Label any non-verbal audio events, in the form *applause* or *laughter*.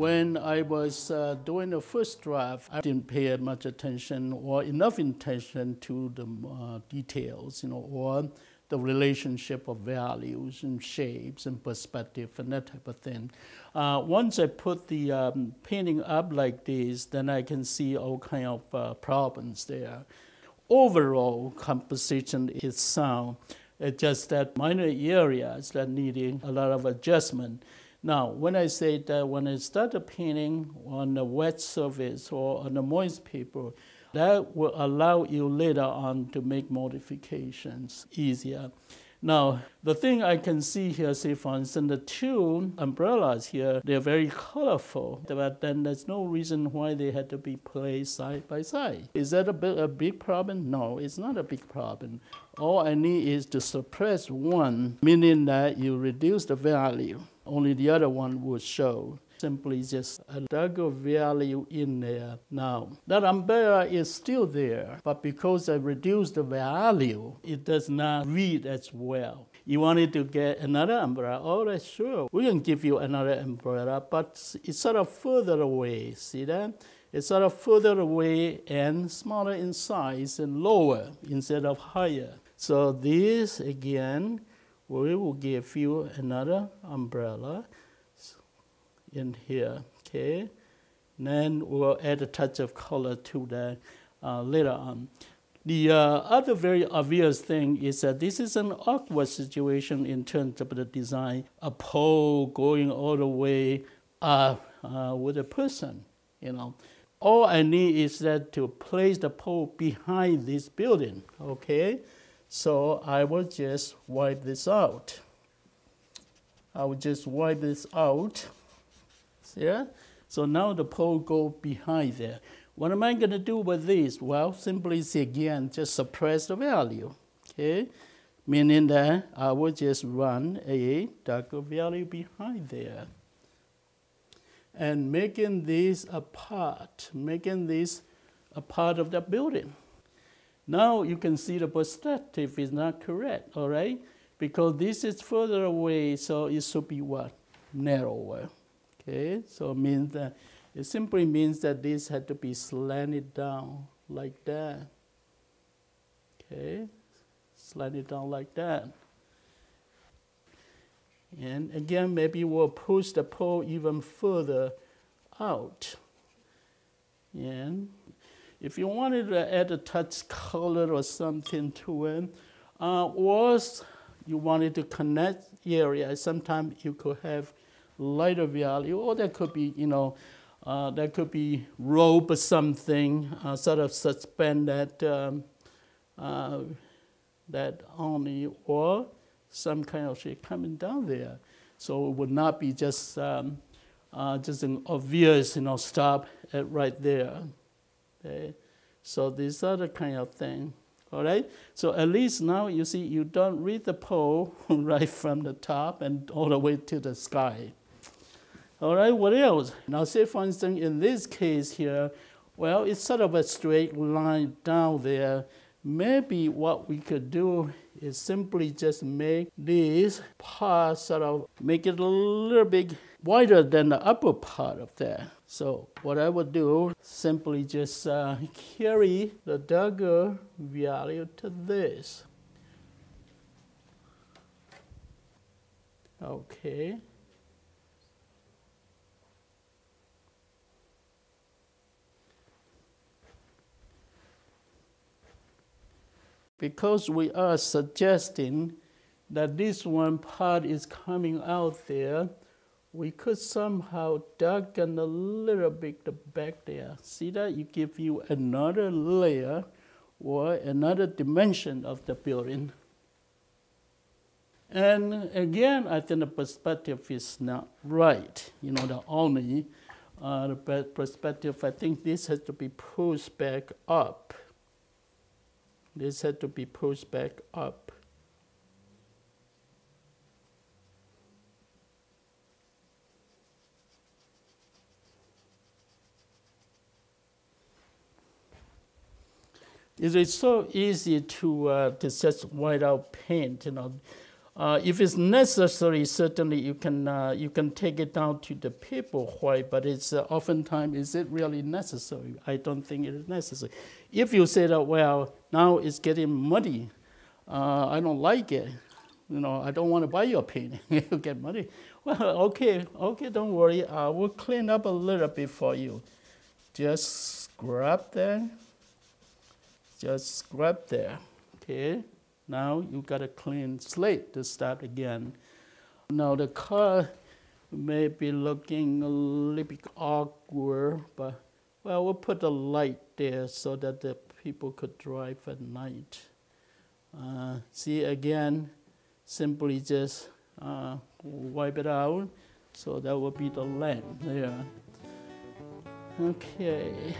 when I was uh, doing the first draft, I didn't pay much attention or enough attention to the uh, details, you know, or the relationship of values and shapes and perspective and that type of thing. Uh, once I put the um, painting up like this, then I can see all kind of uh, problems there. Overall composition is sound. It's just that minor areas that needing a lot of adjustment. Now, when I say that when I start painting on a wet surface or on a moist paper, that will allow you later on to make modifications easier. Now, the thing I can see here, say for instance, the two umbrellas here, they're very colorful, but then there's no reason why they had to be placed side by side. Is that a, big, a big problem? No, it's not a big problem. All I need is to suppress one, meaning that you reduce the value only the other one would show. Simply just a darker value in there. Now, that umbrella is still there, but because I reduced the value, it does not read as well. You wanted to get another umbrella? Oh, that's sure. We can give you another umbrella, but it's sort of further away. See that? It's sort of further away and smaller in size and lower instead of higher. So this again we will give you another umbrella in here, okay? And then we'll add a touch of color to that uh, later on. The uh, other very obvious thing is that this is an awkward situation in terms of the design. A pole going all the way up uh, with a person, you know. All I need is that to place the pole behind this building, okay? So I will just wipe this out. I will just wipe this out. See? So now the pole go behind there. What am I going to do with this? Well, simply again, just suppress the value. Okay? Meaning that I will just run a darker value behind there. And making this a part, making this a part of the building. Now you can see the perspective is not correct, all right? Because this is further away, so it should be what? Narrower. Okay, so it means that it simply means that this had to be slanted down like that. Okay, slanted down like that. And again, maybe we'll push the pole even further out. And if you wanted to add a touch color or something to it, uh, or you wanted to connect areas, sometimes you could have lighter value, or there could be, you know, uh, there could be rope or something, uh, sort of suspend that, um, uh, that only, or some kind of shape coming down there. So it would not be just, um, uh, just an obvious, you know, stop right there. Okay? So these are the kind of thing. All right? So at least now you see you don't read the pole *laughs* right from the top and all the way to the sky. All right, what else? Now say for instance in this case here, well, it's sort of a straight line down there. Maybe what we could do is simply just make this part sort of make it a little bit wider than the upper part of that. So what I would do, simply just uh, carry the dagger value to this. Okay. Because we are suggesting that this one part is coming out there, we could somehow darken a little bit the back there. See that? You give you another layer or another dimension of the building. And again, I think the perspective is not right. You know, the only uh, the perspective, I think this has to be pushed back up. This had to be pushed back up. It is so easy to, uh, to just white out paint, you know. Uh, if it's necessary, certainly you can, uh, you can take it down to the paper white, but it's uh, oftentimes, is it really necessary? I don't think it is necessary. If you say that, well, now it's getting muddy, uh, I don't like it, you know, I don't want to buy your painting, *laughs* you get money. Well, okay, okay, don't worry, I will clean up a little bit for you. Just grab there, just grab there. Okay, now you got a clean slate to start again. Now the car may be looking a little bit awkward, but well, we'll put a light there so that the people could drive at night. Uh, see again, simply just uh, wipe it out. So that will be the lamp there. Okay.